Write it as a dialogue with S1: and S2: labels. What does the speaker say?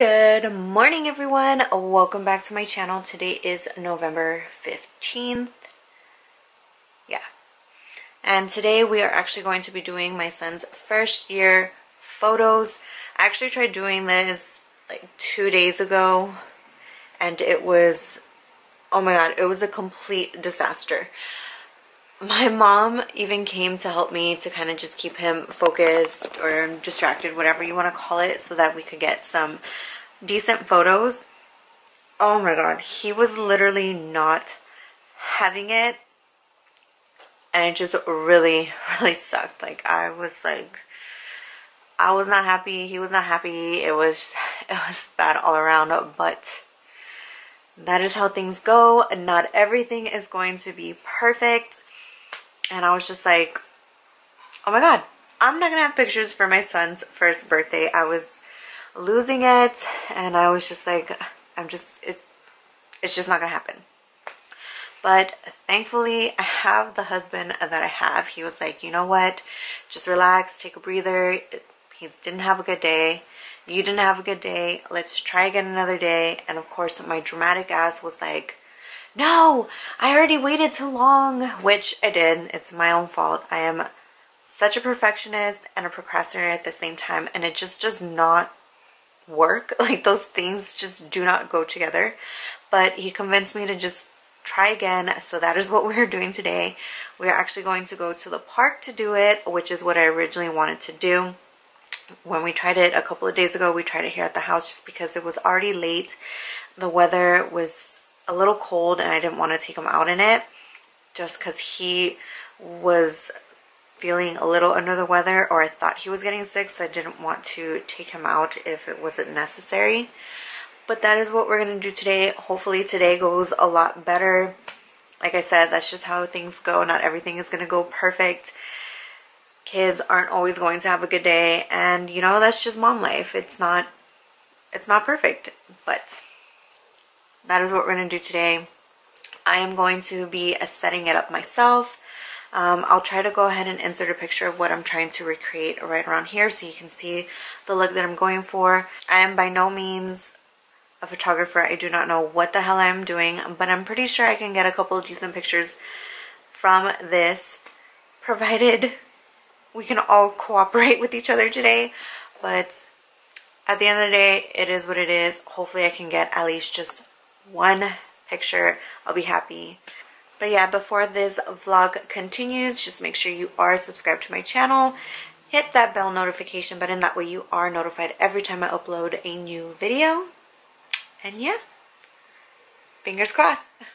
S1: Good morning everyone. Welcome back to my channel. Today is November 15th. Yeah. And today we are actually going to be doing my son's first year photos. I actually tried doing this like two days ago and it was, oh my god, it was a complete disaster. My mom even came to help me to kind of just keep him focused or distracted, whatever you want to call it, so that we could get some decent photos. Oh my god, he was literally not having it. And it just really, really sucked. Like, I was like, I was not happy. He was not happy. It was, it was bad all around. But that is how things go. And not everything is going to be perfect. And I was just like, oh my god, I'm not going to have pictures for my son's first birthday. I was losing it and I was just like I'm just it's it's just not gonna happen. But thankfully I have the husband that I have. He was like you know what? Just relax take a breather. He didn't have a good day. You didn't have a good day. Let's try again another day. And of course my dramatic ass was like no I already waited too long which I did it's my own fault I am such a perfectionist and a procrastinator at the same time and it just does not work. Like those things just do not go together. But he convinced me to just try again. So that is what we're doing today. We're actually going to go to the park to do it, which is what I originally wanted to do. When we tried it a couple of days ago, we tried it here at the house just because it was already late. The weather was a little cold and I didn't want to take him out in it just because he was feeling a little under the weather or I thought he was getting sick so I didn't want to take him out if it wasn't necessary. But that is what we're going to do today. Hopefully today goes a lot better. Like I said, that's just how things go. Not everything is going to go perfect. Kids aren't always going to have a good day and you know that's just mom life. It's not it's not perfect, but that is what we're going to do today. I am going to be setting it up myself. Um, I'll try to go ahead and insert a picture of what I'm trying to recreate right around here so you can see the look that I'm going for. I am by no means a photographer. I do not know what the hell I'm doing, but I'm pretty sure I can get a couple decent pictures from this, provided we can all cooperate with each other today. But at the end of the day, it is what it is. Hopefully I can get at least just one picture. I'll be happy. But yeah, before this vlog continues, just make sure you are subscribed to my channel. Hit that bell notification button. That way you are notified every time I upload a new video. And yeah, fingers crossed.